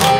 Woo!